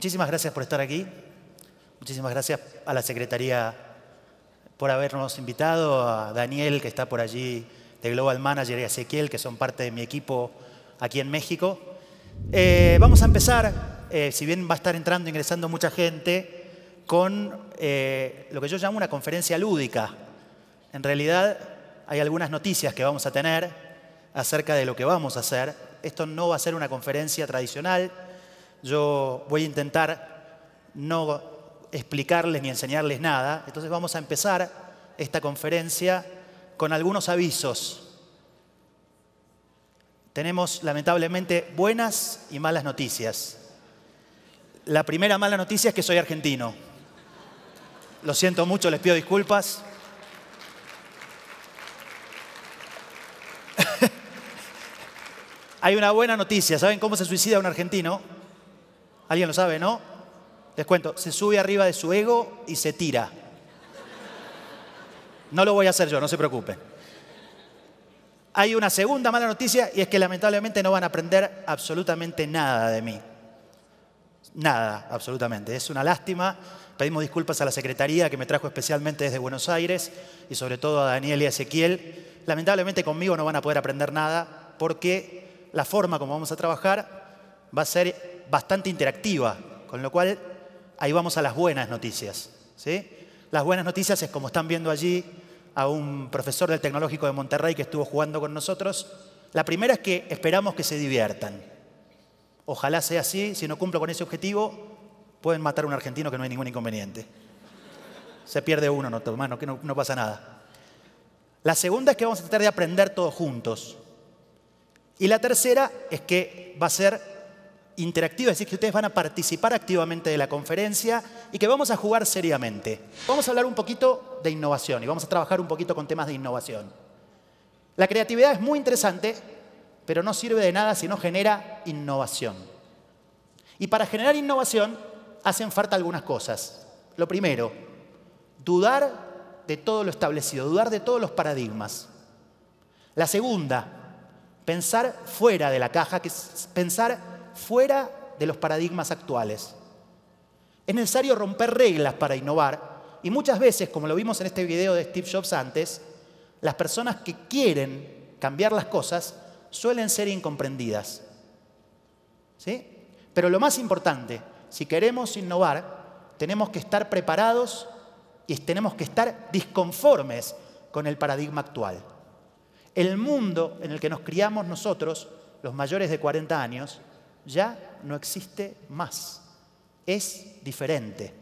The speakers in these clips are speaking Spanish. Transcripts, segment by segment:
muchísimas gracias por estar aquí. Muchísimas gracias a la Secretaría por habernos invitado, a Daniel, que está por allí, de Global Manager, y a Ezequiel, que son parte de mi equipo aquí en México. Eh, vamos a empezar, eh, si bien va a estar entrando, ingresando mucha gente, con eh, lo que yo llamo una conferencia lúdica. En realidad hay algunas noticias que vamos a tener acerca de lo que vamos a hacer. Esto no va a ser una conferencia tradicional. Yo voy a intentar no explicarles ni enseñarles nada. Entonces vamos a empezar esta conferencia con algunos avisos. Tenemos lamentablemente buenas y malas noticias. La primera mala noticia es que soy argentino. Lo siento mucho, les pido disculpas. Hay una buena noticia. ¿Saben cómo se suicida un argentino? ¿Alguien lo sabe, no? Les cuento, se sube arriba de su ego y se tira. No lo voy a hacer yo, no se preocupen. Hay una segunda mala noticia y es que lamentablemente no van a aprender absolutamente nada de mí. Nada, absolutamente. Es una lástima. Pedimos disculpas a la Secretaría que me trajo especialmente desde Buenos Aires y sobre todo a Daniel y a Ezequiel. Lamentablemente conmigo no van a poder aprender nada porque la forma como vamos a trabajar va a ser bastante interactiva, con lo cual ahí vamos a las buenas noticias. ¿sí? Las buenas noticias es como están viendo allí a un profesor del Tecnológico de Monterrey que estuvo jugando con nosotros. La primera es que esperamos que se diviertan. Ojalá sea así, si no cumplo con ese objetivo, pueden matar a un argentino que no hay ningún inconveniente. Se pierde uno, no, que no, no pasa nada. La segunda es que vamos a tratar de aprender todos juntos. Y la tercera es que va a ser interactiva, es decir, que ustedes van a participar activamente de la conferencia y que vamos a jugar seriamente. Vamos a hablar un poquito de innovación y vamos a trabajar un poquito con temas de innovación. La creatividad es muy interesante, pero no sirve de nada si no genera innovación. Y para generar innovación hacen falta algunas cosas. Lo primero, dudar de todo lo establecido, dudar de todos los paradigmas. La segunda, pensar fuera de la caja, que es pensar fuera de los paradigmas actuales. Es necesario romper reglas para innovar y muchas veces, como lo vimos en este video de Steve Jobs antes, las personas que quieren cambiar las cosas suelen ser incomprendidas. ¿Sí? Pero lo más importante, si queremos innovar, tenemos que estar preparados y tenemos que estar disconformes con el paradigma actual. El mundo en el que nos criamos nosotros, los mayores de 40 años, ya no existe más. Es diferente.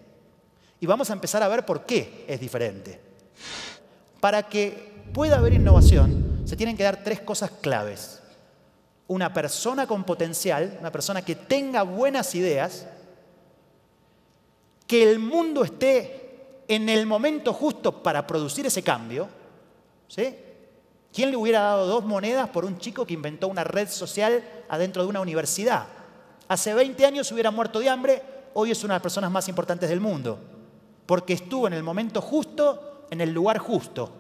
Y vamos a empezar a ver por qué es diferente. Para que pueda haber innovación, se tienen que dar tres cosas claves. Una persona con potencial, una persona que tenga buenas ideas, que el mundo esté en el momento justo para producir ese cambio. ¿sí? ¿Quién le hubiera dado dos monedas por un chico que inventó una red social adentro de una universidad? Hace 20 años hubiera muerto de hambre, hoy es una de las personas más importantes del mundo, porque estuvo en el momento justo, en el lugar justo.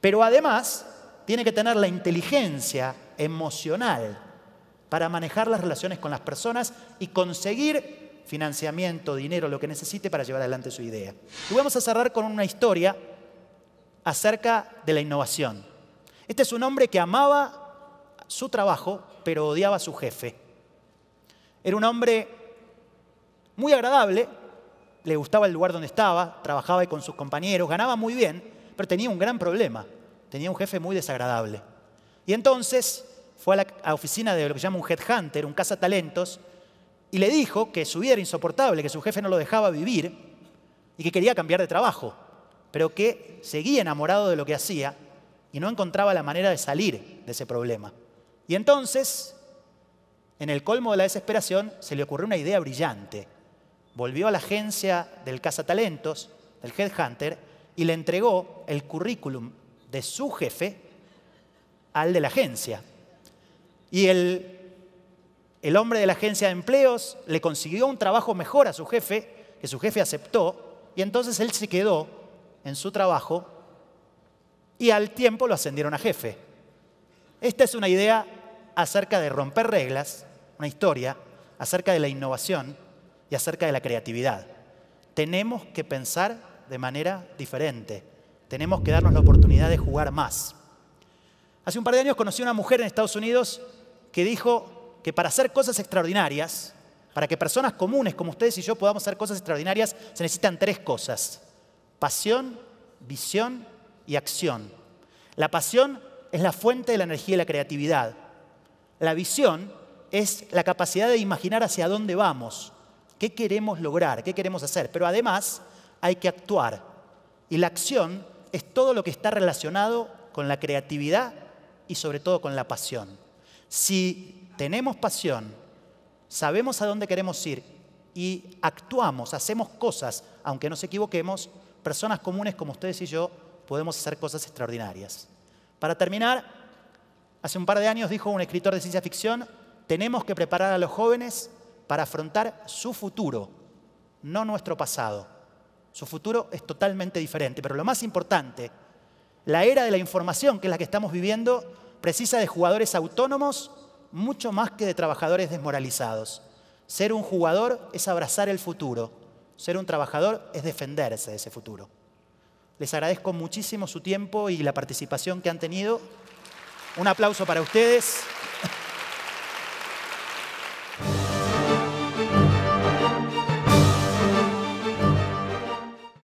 Pero además tiene que tener la inteligencia emocional para manejar las relaciones con las personas y conseguir financiamiento, dinero, lo que necesite para llevar adelante su idea. Y vamos a cerrar con una historia acerca de la innovación. Este es un hombre que amaba su trabajo, pero odiaba a su jefe. Era un hombre muy agradable, le gustaba el lugar donde estaba, trabajaba con sus compañeros, ganaba muy bien, pero tenía un gran problema. Tenía un jefe muy desagradable. Y entonces fue a la oficina de lo que se llama un headhunter, un cazatalentos, y le dijo que su vida era insoportable, que su jefe no lo dejaba vivir y que quería cambiar de trabajo, pero que seguía enamorado de lo que hacía y no encontraba la manera de salir de ese problema. Y entonces en el colmo de la desesperación se le ocurrió una idea brillante. Volvió a la agencia del cazatalentos, del headhunter, y le entregó el currículum de su jefe al de la agencia. Y el, el hombre de la agencia de empleos le consiguió un trabajo mejor a su jefe, que su jefe aceptó, y entonces él se quedó en su trabajo y al tiempo lo ascendieron a jefe. Esta es una idea acerca de romper reglas, una historia acerca de la innovación y acerca de la creatividad. Tenemos que pensar de manera diferente. Tenemos que darnos la oportunidad de jugar más. Hace un par de años conocí a una mujer en Estados Unidos que dijo que para hacer cosas extraordinarias, para que personas comunes como ustedes y yo podamos hacer cosas extraordinarias, se necesitan tres cosas. Pasión, visión y acción. La pasión es la fuente de la energía y la creatividad. La visión es la capacidad de imaginar hacia dónde vamos, qué queremos lograr, qué queremos hacer. Pero además hay que actuar. Y la acción es todo lo que está relacionado con la creatividad y sobre todo con la pasión. Si tenemos pasión, sabemos a dónde queremos ir y actuamos, hacemos cosas, aunque nos equivoquemos, personas comunes como ustedes y yo podemos hacer cosas extraordinarias. Para terminar, hace un par de años dijo un escritor de ciencia ficción, tenemos que preparar a los jóvenes para afrontar su futuro, no nuestro pasado. Su futuro es totalmente diferente, pero lo más importante la era de la información, que es la que estamos viviendo, precisa de jugadores autónomos mucho más que de trabajadores desmoralizados. Ser un jugador es abrazar el futuro. Ser un trabajador es defenderse de ese futuro. Les agradezco muchísimo su tiempo y la participación que han tenido. Un aplauso para ustedes.